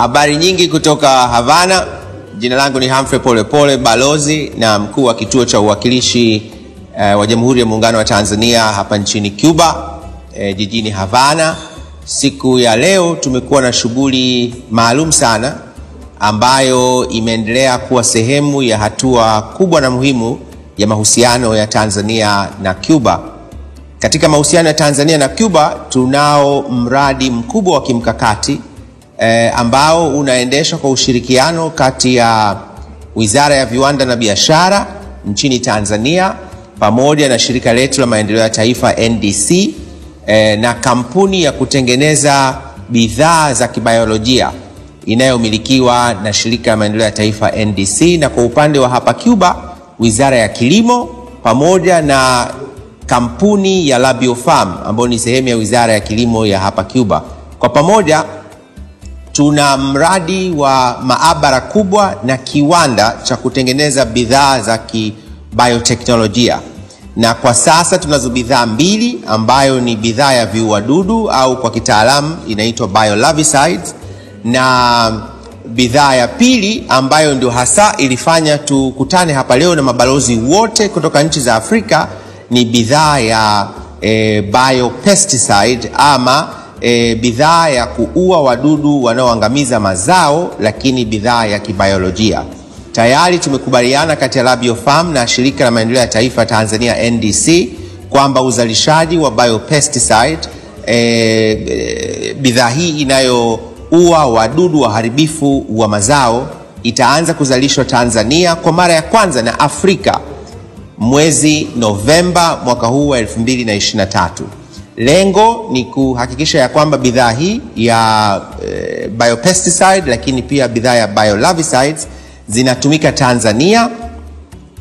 Habari nyingi kutoka Havana. Jina langu ni Humphrey Polepole, balozi na mkuu wa kituo cha uwakilishi eh, wa Jamhuri ya Muungano wa Tanzania hapa nchini Cuba eh, jijini Havana. Siku ya leo tumekuwa na shughuli maalum sana ambayo imeendelea kuwa sehemu ya hatua kubwa na muhimu ya mahusiano ya Tanzania na Cuba. Katika mahusiano ya Tanzania na Cuba tunao mradi mkubwa wa kimkakati eh, ambao unaendeshwa kwa ushirikiano kati ya Wizara ya Viwanda na Biashara nchini Tanzania pamoja na shirika letu la maendeleo ya taifa NDC eh, na kampuni ya kutengeneza bidhaa za kibayolojia inayomilikiwa na shirika la maendeleo ya taifa NDC, na kwa upande wa hapa Cuba, Wizara ya Kilimo pamoja na kampuni ya Labiofarm ambayo ni sehemu ya Wizara ya Kilimo ya hapa Cuba. Kwa pamoja tuna mradi wa maabara kubwa na kiwanda cha kutengeneza bidhaa za kibioteknolojia, na kwa sasa tunazo bidhaa mbili ambayo ni bidhaa ya viuadudu au kwa kitaalamu inaitwa biolarvicides, na bidhaa ya pili ambayo ndio hasa ilifanya tukutane hapa leo na mabalozi wote kutoka nchi za Afrika ni bidhaa ya e, biopesticide ama e, bidhaa ya kuua wadudu wanaoangamiza mazao, lakini bidhaa ya kibiolojia. Tayari tumekubaliana kati ya Labiofarm na shirika la maendeleo ya taifa Tanzania NDC kwamba uzalishaji wa biopesticide e, e, bidhaa hii inayoua wadudu waharibifu wa mazao itaanza kuzalishwa Tanzania kwa mara ya kwanza na Afrika mwezi Novemba mwaka huu wa 2023. Lengo ni kuhakikisha ya kwamba bidhaa hii ya e, biopesticide lakini pia bidhaa ya biolarvicides zinatumika Tanzania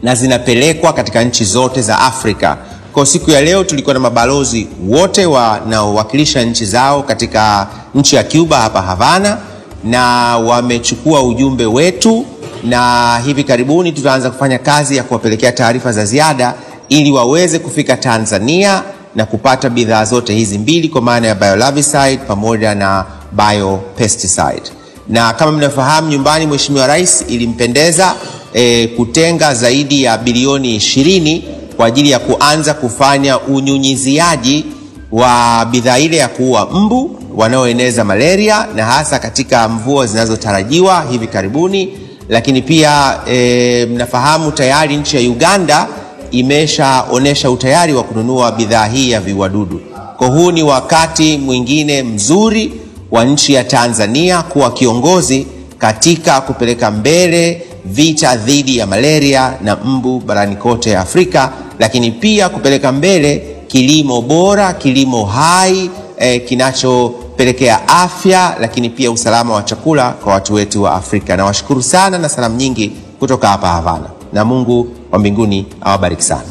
na zinapelekwa katika nchi zote za Afrika. Kwa siku ya leo tulikuwa na mabalozi wote wanaowakilisha nchi zao katika nchi ya Cuba hapa Havana, na wamechukua ujumbe wetu, na hivi karibuni tutaanza kufanya kazi ya kuwapelekea taarifa za ziada ili waweze kufika Tanzania na kupata bidhaa zote hizi mbili kwa maana ya biolavicide pamoja na biopesticide. Na kama mnafahamu, nyumbani Mheshimiwa Rais ilimpendeza e, kutenga zaidi ya bilioni ishirini kwa ajili ya kuanza kufanya unyunyiziaji wa bidhaa ile ya kuua mbu wanaoeneza malaria na hasa katika mvua zinazotarajiwa hivi karibuni. Lakini pia e, mnafahamu tayari nchi ya Uganda imeshaonyesha utayari wa kununua bidhaa hii ya viwadudu. Kwa huu ni wakati mwingine mzuri wa nchi ya Tanzania kuwa kiongozi katika kupeleka mbele vita dhidi ya malaria na mbu barani kote Afrika, lakini pia kupeleka mbele kilimo bora, kilimo hai eh, kinachopelekea afya, lakini pia usalama wa chakula kwa watu wetu wa Afrika. Nawashukuru sana na salamu nyingi kutoka hapa Havana, na Mungu wa mbinguni awabariki sana.